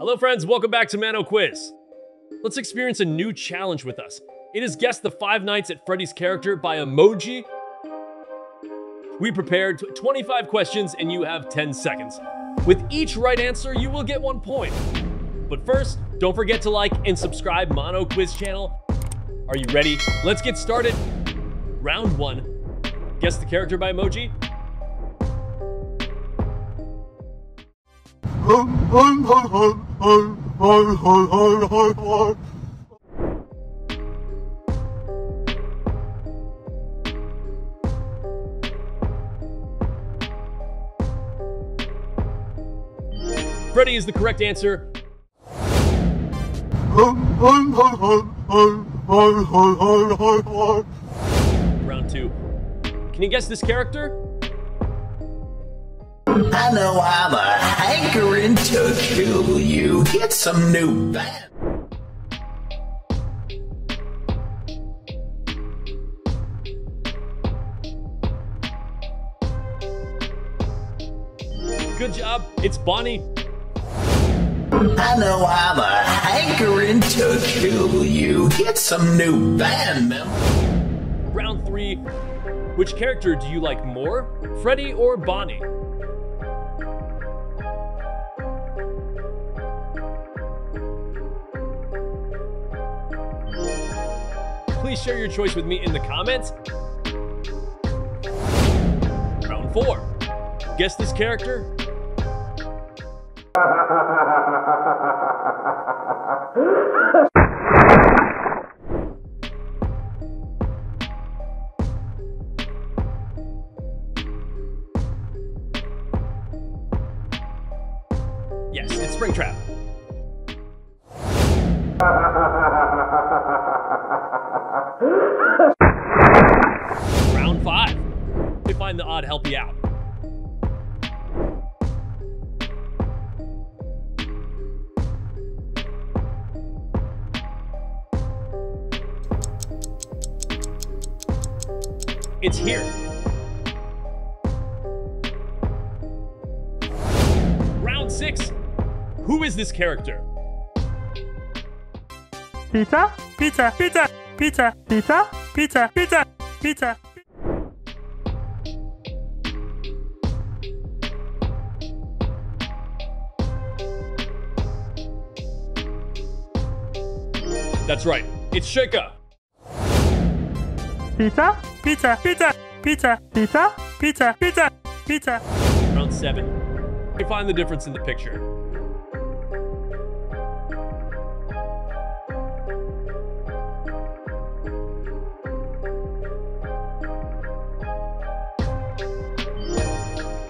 Hello, friends. Welcome back to Mano Quiz. Let's experience a new challenge with us. It is Guess the Five Nights at Freddy's character by emoji. We prepared 25 questions and you have 10 seconds. With each right answer, you will get one point. But first, don't forget to like and subscribe Mano Quiz channel. Are you ready? Let's get started. Round one. Guess the character by emoji. Freddy is the correct answer. Round two. Can you guess this character? I know I'm a hankering to kill you. Get some new band. Good job. It's Bonnie. I know I'm a hankering to kill you. Get some new band members. Round three. Which character do you like more, Freddy or Bonnie? Please share your choice with me in the comments. Round four. Guess this character? find the odd help you out. It's here. Round six. Who is this character? Pizza, pizza, pizza, pizza, pizza, pizza, pizza, pizza. That's right. It's Chica. Pizza, pizza, pizza, pizza, pizza, pizza, pizza, pizza. Round seven. We find the difference in the picture.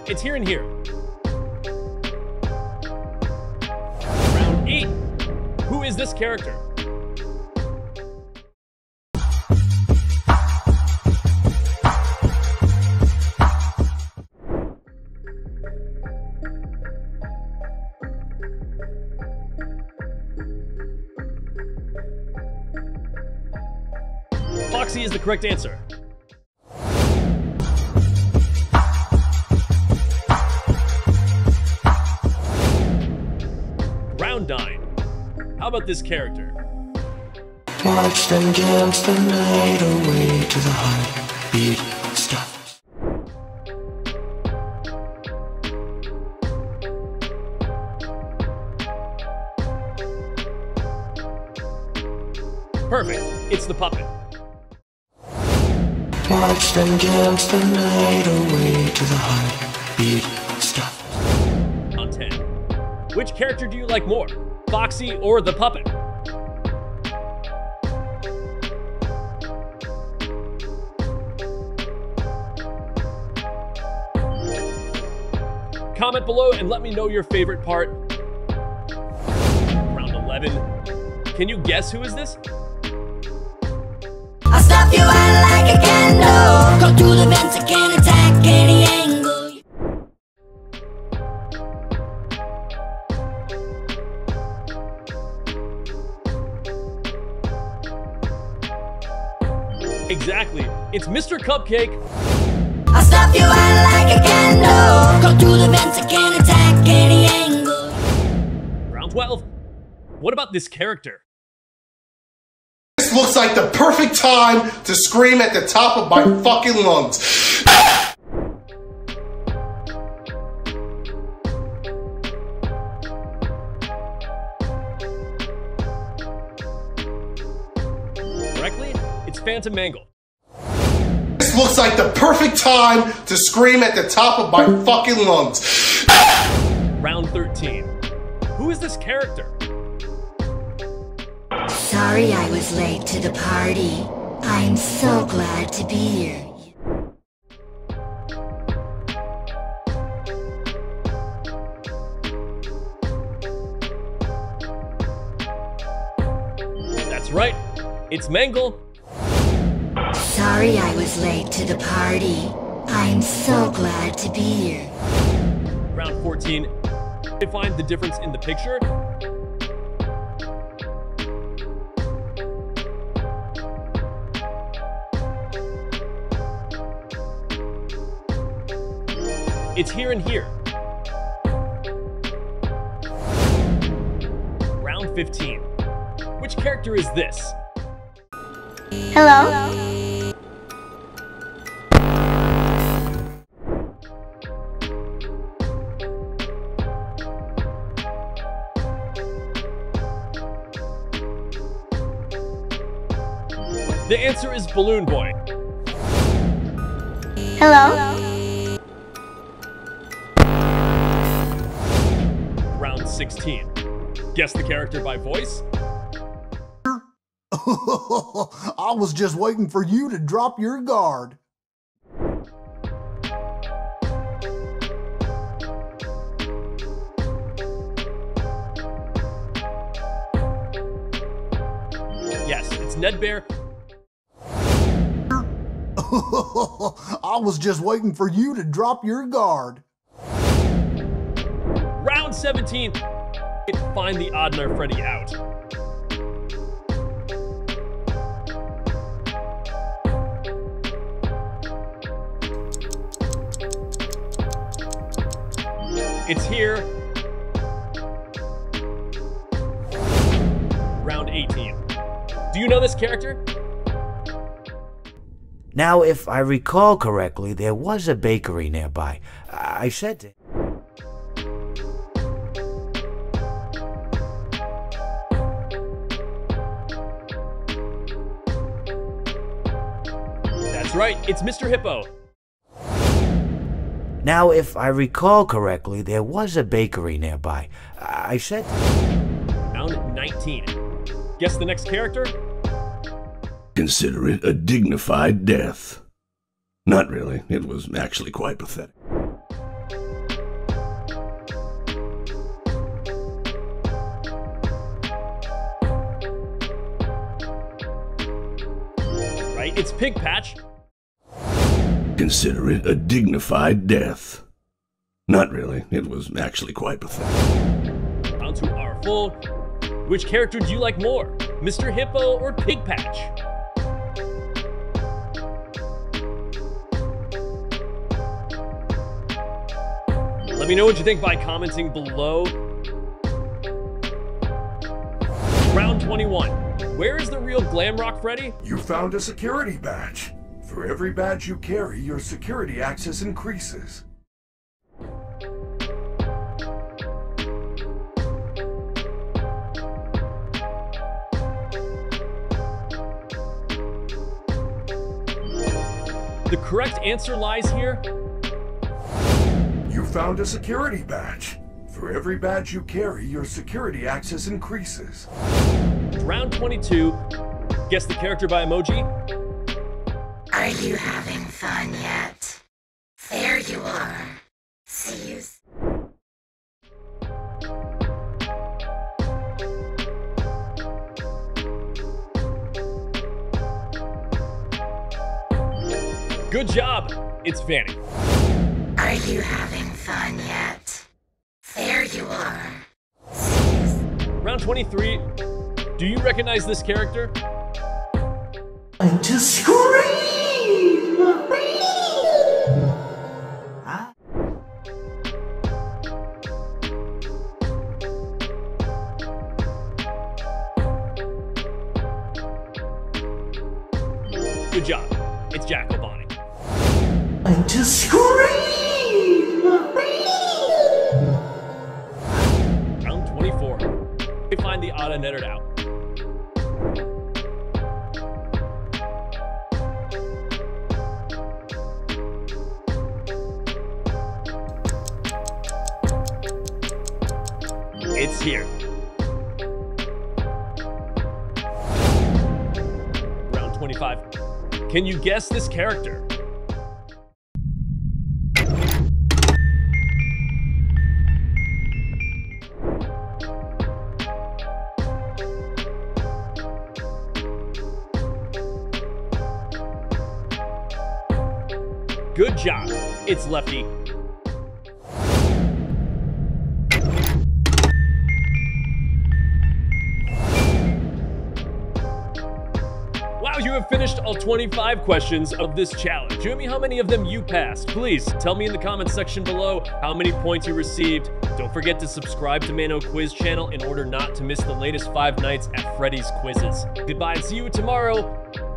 It's here and here. Round eight. Who is this character? Foxy is the correct answer. Round nine. How about this character? Watch them dance the night away to the heartbeat stops. Perfect. It's the puppet. Watch them dance the night away to the heartbeat stops. On 10. Which character do you like more? Foxy or the puppet? Comment below and let me know your favorite part. Round 11. Can you guess who is this? Like a candle. Go through the vents, I can't attack any angle. Exactly. It's Mr. Cupcake. I'll stop you out like a candle. Go through the vents, I can't attack any angle. Round 12. What about this character? This looks like the perfect time to scream at the top of my fucking lungs. Correctly, it's Phantom Mangle. This looks like the perfect time to scream at the top of my fucking lungs. Round 13. Who is this character? Sorry I was late to the party. I'm so glad to be here. That's right, it's Mangle. Sorry I was late to the party. I'm so glad to be here. Round 14. They find the difference in the picture. It's here and here. Round 15. Which character is this? Hello? The answer is Balloon Boy. Hello? Round 16. Guess the character by voice? I was just waiting for you to drop your guard. Yes, it's Nedd Bear. I was just waiting for you to drop your guard. Round 17. Find the Oddnar Freddy out. It's here. Round 18. Do you know this character? Now, if I recall correctly, there was a bakery nearby. I I said to That's right, it's Mr. Hippo. Now, if I recall correctly, there was a bakery nearby. I I said Round 19. Guess the next character? Consider it a dignified death. Not really. It was actually quite pathetic. Right, it's Pigpatch. Consider it a dignified death. Not really. It was actually quite pathetic. Round two are full. Which character do you like more? Mr. Hippo or Pigpatch? Let me know what you think by commenting below. Round 21. Where is the real Glamrock Freddy? You found a security badge. For every badge you carry, your security access increases. The correct answer lies here. You found a security badge. For every badge you carry, your security access increases. Round 22. Guess the character by emoji. Are you having fun yet? There you are. See you. Good job. It's Vanny. Are you having fun yet? There you are. Round 23. Do you recognize this character? and to scream! Good job. It's Jack O'Bonnie. And to scream! Round 24. We find the auto and out. It's here. Round 25. Can you guess this character? Good job. It's Lefty. Wow, you have finished all 25 questions of this challenge. Show me how many of them you passed. Please tell me in the comments section below how many points you received. Don't forget to subscribe to Mano Quiz channel in order not to miss the latest Five Nights at Freddy's quizzes. Goodbye and see you tomorrow.